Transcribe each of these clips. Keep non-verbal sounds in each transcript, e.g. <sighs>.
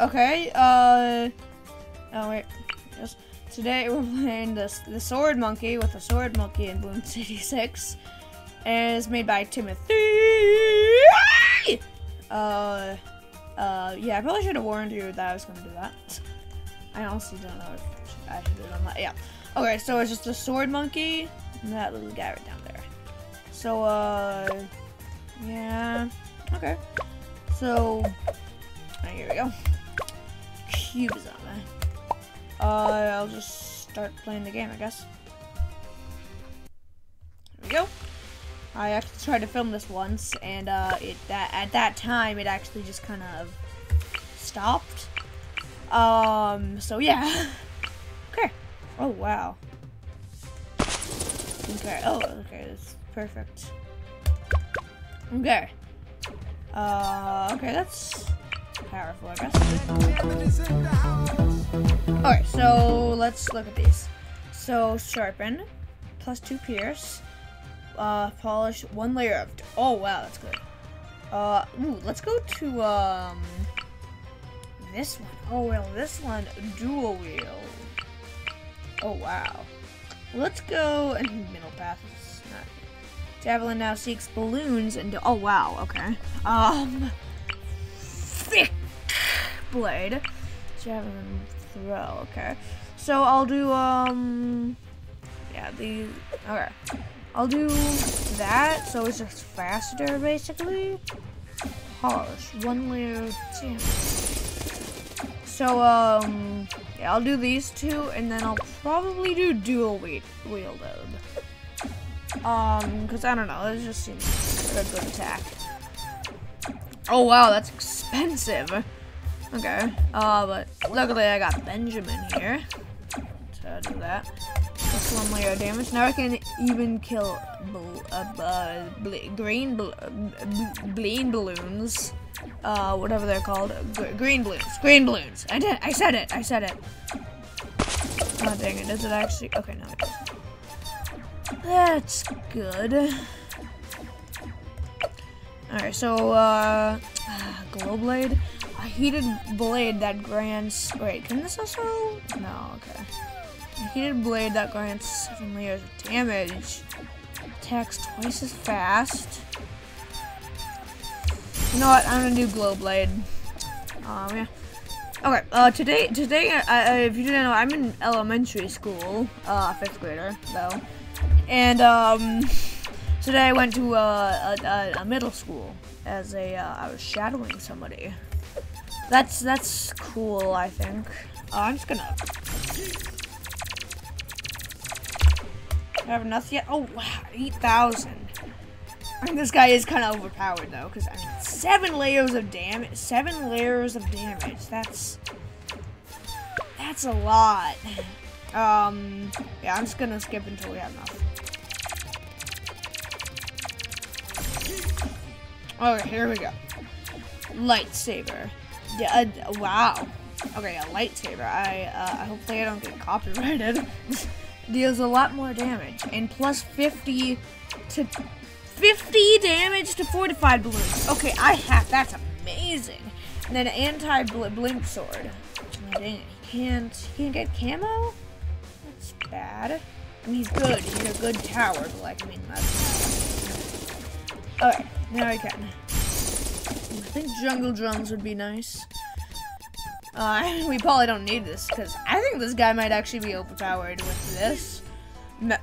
Okay, uh... Oh, wait. Yes. Today we're playing this the Sword Monkey with the Sword Monkey in Bloons TD <laughs> 6. And it's made by Timothy! Uh... Uh, yeah, I probably should have warned you that I was gonna do that. I honestly don't know if I should have done that. Yeah. Okay, so it's just a Sword Monkey and that little guy right down there. So, uh... Yeah... Okay. So... Right, here we go. Cubes on there. Uh, I'll just start playing the game, I guess. There we go. I actually tried to film this once, and uh, it that at that time it actually just kind of stopped. Um, so yeah. <laughs> okay. Oh wow. Okay. Oh, okay. That's perfect. Okay. Uh, okay. That's powerful, I guess. Alright, so let's look at these. So, sharpen, plus two pierce, uh, polish, one layer of, oh wow, that's good. Uh, ooh, let's go to, um, this one. Oh, well, this one, dual wield. Oh, wow. Let's go, and middle path is not, Javelin now seeks balloons and, oh wow, okay. Um, thick blade. Javelin throw, okay. So I'll do, um, yeah, the, okay. I'll do that, so it's just faster, basically. Polish, one layer, damn. So, um, yeah, I'll do these two, and then I'll probably do dual wield wielded. Um, because I don't know, it just seems like a good attack. Oh wow, that's expensive. Okay. Uh, but luckily I got Benjamin here. I'll do that. That's one layer damage. Now I can even kill bl uh, bl green bl bleen balloons. Uh, whatever they're called. G green balloons. Green balloons. I did. I said it. I said it. Oh dang it. Does it actually? Okay, no. That's good. Alright, so, uh, <sighs> glow blade. A heated blade that grants, wait, can this also, no, okay. A heated blade that grants seven layers of damage. Attacks twice as fast. You know what, I'm gonna do glow blade. Um, yeah. Okay, uh, today, today, uh, uh, if you didn't know, I'm in elementary school, uh, fifth grader, though. And, um, <laughs> Today I went to uh, a, a, middle school as a uh, I was shadowing somebody. That's that's cool. I think. Uh, I'm just gonna. I have enough yet? Oh wow, eight thousand. I mean, this guy is kind of overpowered though, because I mean, seven layers of damage. Seven layers of damage. That's that's a lot. Um, yeah, I'm just gonna skip until we have enough. Okay, here we go. Lightsaber. Yeah, uh, wow. Okay, a lightsaber. I, uh, hopefully I don't get copyrighted. <laughs> Deals a lot more damage. And plus 50 to 50 damage to fortified balloons. Okay, I have, that's amazing. And then anti-blimp sword. Oh, dang it, can't, he can't get camo? That's bad. I mean, he's good. He's a good tower, but like, I mean, that's... Alright. Now I can. I think jungle drums would be nice. Uh, <laughs> we probably don't need this, because I think this guy might actually be overpowered with this. Ma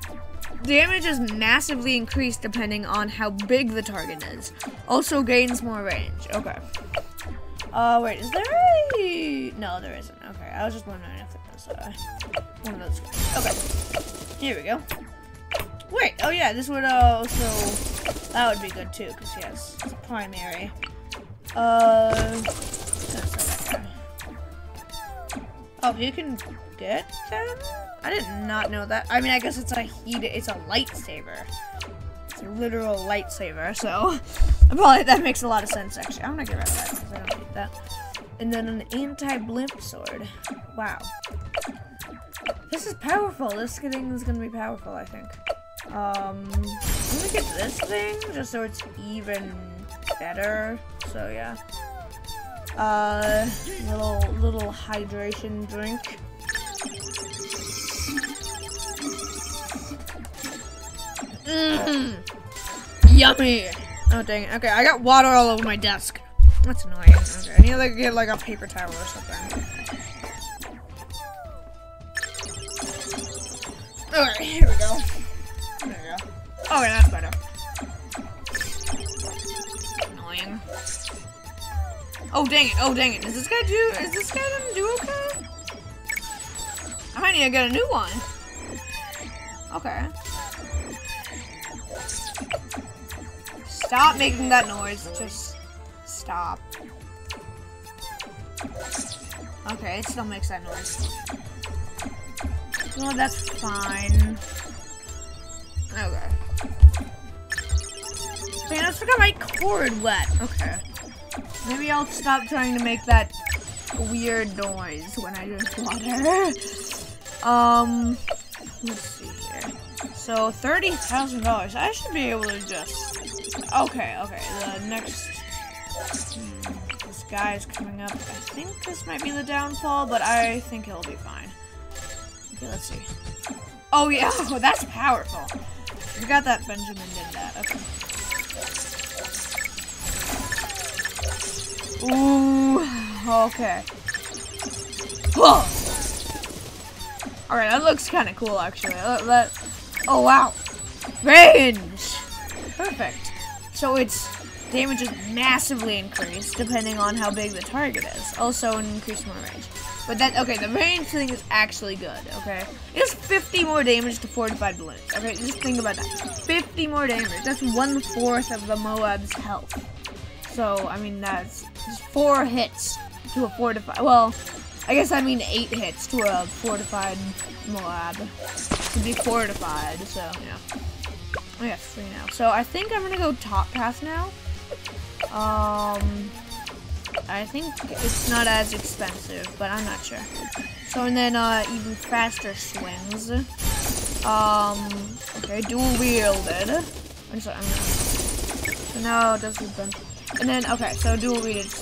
damage is massively increased depending on how big the target is. Also gains more range. Okay. Uh, wait, is there a... No, there isn't. Okay, I was just wondering if there was uh, one of those. Okay. Here we go. Wait, oh yeah, this would uh, also, that would be good too, because yes, it's primary. Uh, oh, you can get them? I did not know that. I mean, I guess it's a heat, it's a lightsaber. It's a literal lightsaber, so <laughs> probably that makes a lot of sense, actually. I'm gonna get rid of that, because I don't need that. And then an anti-blimp sword. Wow. This is powerful. This thing is gonna be powerful, I think. Um, I'm gonna get this thing just so it's even better. So yeah. Uh, little little hydration drink. Mmm. Yummy. Oh dang it. Okay, I got water all over my desk. That's annoying. Okay, I need to get like a paper towel or something. Alright, here we go. Oh, okay, that's better. Annoying. Oh dang it, oh dang it. Is this guy do is this guy gonna do okay? I might need to get a new one. Okay. Stop making that noise. Just stop. Okay, it still makes that noise. Well, that's fine. Okay. I forgot my cord wet. Okay. Maybe I'll stop trying to make that weird noise when I drink water. <laughs> um, let's see here. So, $30,000. I should be able to just... Okay, okay. The next... Hmm, this guy is coming up. I think this might be the downfall, but I think he'll be fine. Okay, let's see. Oh, yeah. Oh, <laughs> that's powerful. We got that Benjamin did that. Okay. Ooh. Okay. Whoa. Alright, that looks kind of cool, actually. That, that, oh, wow. Range. Perfect. So its damage is massively increased depending on how big the target is. Also, an increased more range. But that, okay, the range thing is actually good, okay? It's 50 more damage to fortified balloons, okay? Just think about that. 50 more damage. That's one-fourth of the Moab's health. So, I mean, that's four hits to a fortified, well, I guess I mean eight hits to a fortified Moab. To be fortified, so, yeah. Oh yeah, three now. So, I think I'm gonna go top path now. Um... I think it's not as expensive, but I'm not sure. So, and then, uh, even faster swings. Um, okay, dual wielded. I'm sorry, I'm not. So now it does the bench. And then, okay, so dual wielded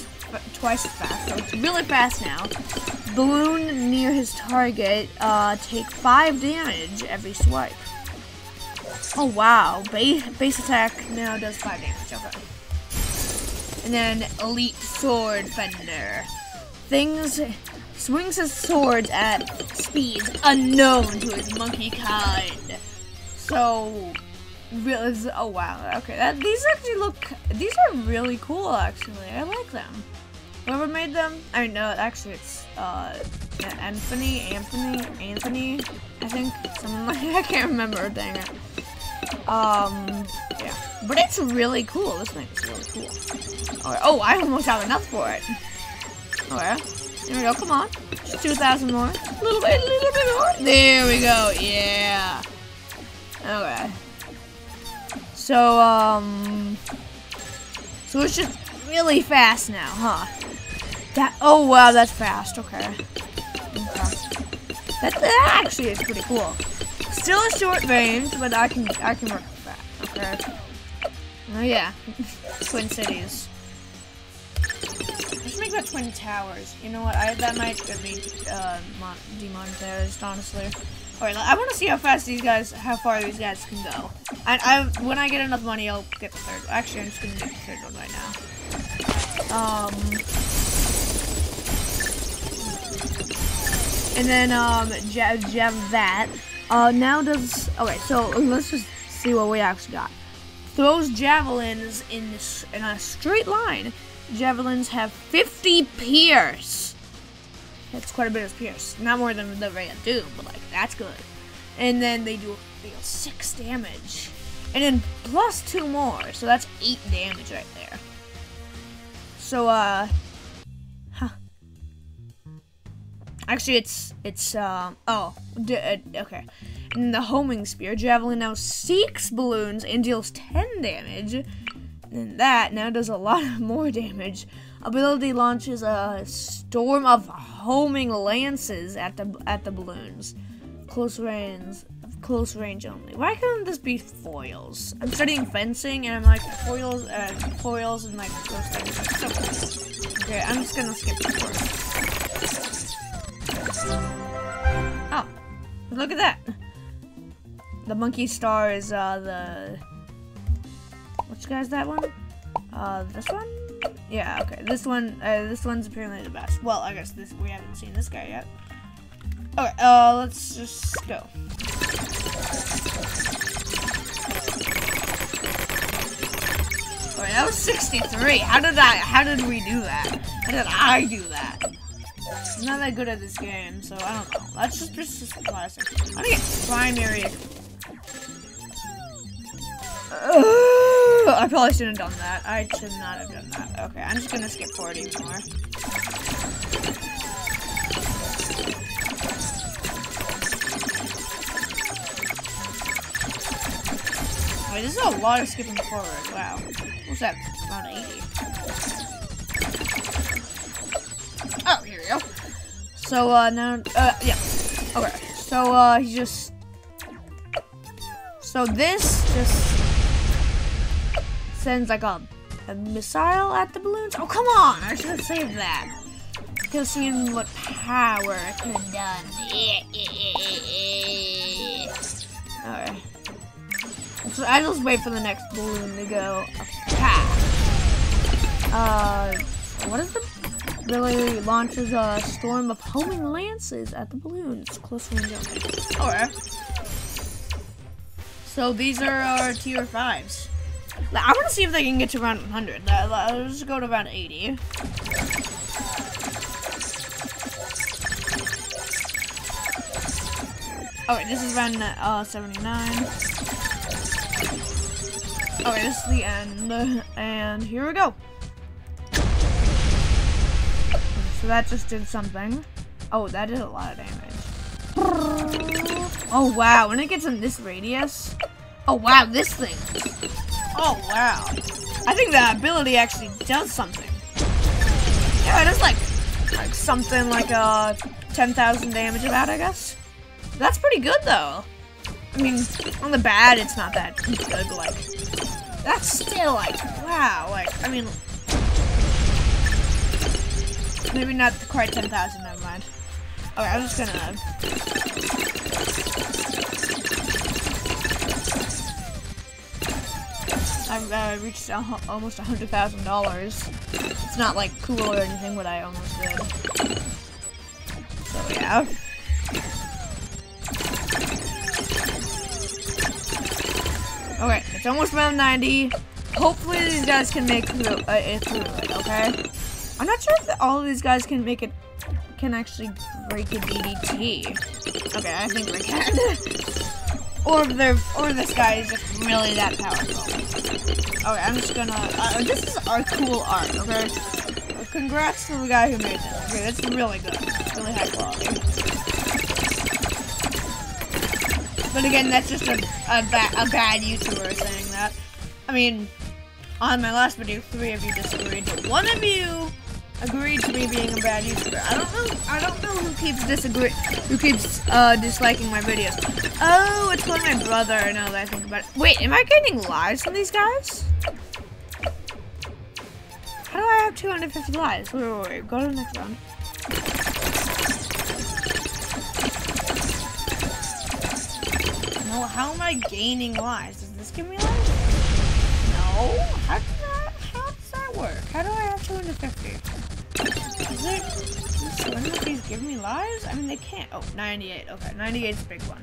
twice as fast. So it's really fast now. Balloon near his target, uh, take five damage every swipe. Oh, wow. Base, base attack now does five damage. Okay. And then Elite Sword Fender. Things swings his sword at speeds unknown to his monkey kind. So really oh wow, okay. That, these actually look these are really cool actually. I like them. Whoever made them? I know, actually it's uh Anthony, Anthony, Anthony, I think. Something like <laughs> I can't remember, dang it. Um yeah. But it's really cool. This thing is really cool. Right. Oh, I almost have enough for it. Alright. There we go. Come on. Just 2,000 more. A little bit, a little bit more. There we go. Yeah. Okay. So, um... So it's just really fast now, huh? That, oh wow, that's fast. Okay. That, that actually is pretty cool. Still a short range, but I can I can work with that. Okay. Oh yeah, <laughs> Twin Cities. Let's make that Twin Towers. You know what? I that might be uh, demonetized, honestly. Alright, I want to see how fast these guys, how far these guys can go. And I, when I get enough money, I'll get the third. Actually, I'm just gonna get the third one right now. Um, and then um, jab that. Uh, now does okay. So let's just see what we actually got throws javelins in, in a straight line. Javelins have 50 pierce. That's quite a bit of pierce. Not more than the Ray of Doom, but like, that's good. And then they do deal 6 damage. And then plus 2 more, so that's 8 damage right there. So, uh... Huh. Actually, it's, it's, um, oh, uh, okay. And the homing spear, Javelin now seeks balloons and deals 10 damage. And that now does a lot more <laughs> damage. Ability launches a storm of homing lances at the at the balloons. Close range, close range only. Why couldn't this be foils? I'm studying fencing and I'm like foils, uh, foils and like those things. So Okay, I'm just gonna skip forward. Oh, look at that. The monkey star is uh, the guy's that one? Uh, this one? Yeah, okay. This one, uh, this one's apparently the best. Well, I guess this we haven't seen this guy yet. Okay, uh, let's just go. Wait, that was 63. How did I, how did we do that? How did I do that? I'm not that good at this game, so I don't know. That's just, just, just classic. I'm gonna get primary. I probably shouldn't have done that. I should not have done that. Okay, I'm just gonna skip forward even more. Wait, this is a lot of skipping forward. Wow. What's that? About 80. Oh, here we go. So, uh, now, uh, yeah. Okay. So, uh, he just... So this just sends like a, a missile at the balloons. Oh, come on! I should have saved that. Could seen what power I could have done. Alright. So I just wait for the next balloon to go. Uh, what is the really launches a storm of homing lances at the balloons close range. Alright. So these are our tier fives. I want to see if they can get to around 100. Let's just go to around 80. Okay, this is around uh, 79. Okay, this is the end. <laughs> And here we go. So that just did something. Oh, that did a lot of damage. Oh, wow. When it gets in this radius. Oh, wow. This thing. Oh, wow. I think that ability actually does something. Yeah, it does like, like something like uh, 10,000 damage about, I guess. That's pretty good, though. I mean, on the bad, it's not that good, like, that's still like, wow, like, I mean, maybe not quite 10,000, never mind. Okay, I'm just gonna... I've uh, reached almost $100,000. It's not like cool or anything, but I almost did. So yeah. Okay, it's almost around 90. Hopefully these guys can make through, uh, it through it, okay? I'm not sure if all of these guys can make it, can actually break a DDT. Okay, I think we can. <laughs> or they're, or this guy is just really that powerful. Okay, I'm just gonna, uh, this is our cool art, okay? Congrats to the guy who made this. Okay, that's really good. Really high quality. But again, that's just a, a, ba a bad YouTuber saying that. I mean, on my last video, three of you disagreed, one of you agreed to me being a bad YouTuber. I don't know. I don't know who keeps disagree, who keeps uh, disliking my videos. Oh, it's one of my brother. Now that I think about it. Wait, am I getting lives from these guys? How do I have 250 lives? Wait, wait, wait. Go to the next round. No, how am I gaining lives? Does this give me lives? No? How does that, how does that work? How do I have 250? Is it, is one of these give me lives? I mean, they can't. Oh, 98. Okay, 98 is a big one.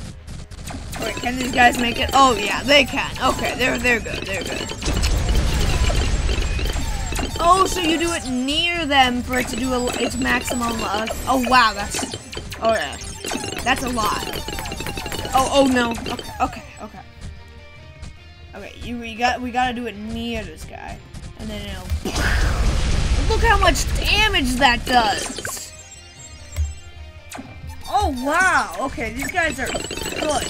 Wait, can these guys make it? Oh, yeah, they can. Okay, they're, they're good. They're good. Oh, so you do it near them for it to do a, its maximum. Uh, oh, wow, that's... Okay. That's a lot. Oh, oh no. Okay, okay, okay. Okay, you we got we gotta do it near this guy. And then it'll Look how much damage that does! Oh wow! Okay, these guys are good.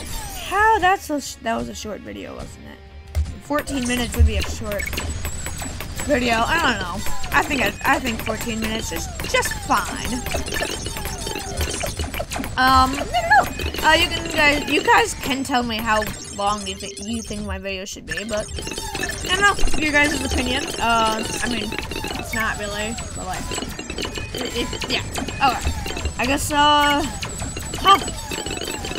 How that's a that was a short video, wasn't it? 14 minutes would be a short video. I don't know. I think I, I think 14 minutes is just fine. Um, no, no, no. Uh, you can guys, you guys can tell me how long you think you think my video should be, but I don't know. Your guys' opinion. Uh, I mean, not really, but like. yeah. Okay. I guess, uh... Huh.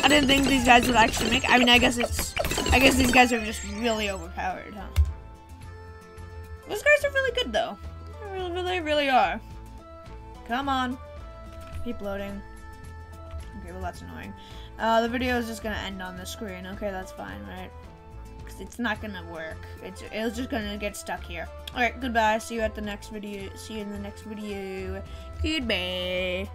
I didn't think these guys would actually make I mean, I guess it's... I guess these guys are just really overpowered, huh? Those guys are really good, though. They really, really, really are. Come on. Keep loading. Okay, well, that's annoying. Uh, the video is just gonna end on the screen. Okay, that's fine, right? It's not gonna work. It's, it's just gonna get stuck here. Alright, goodbye. See you at the next video. See you in the next video. Goodbye.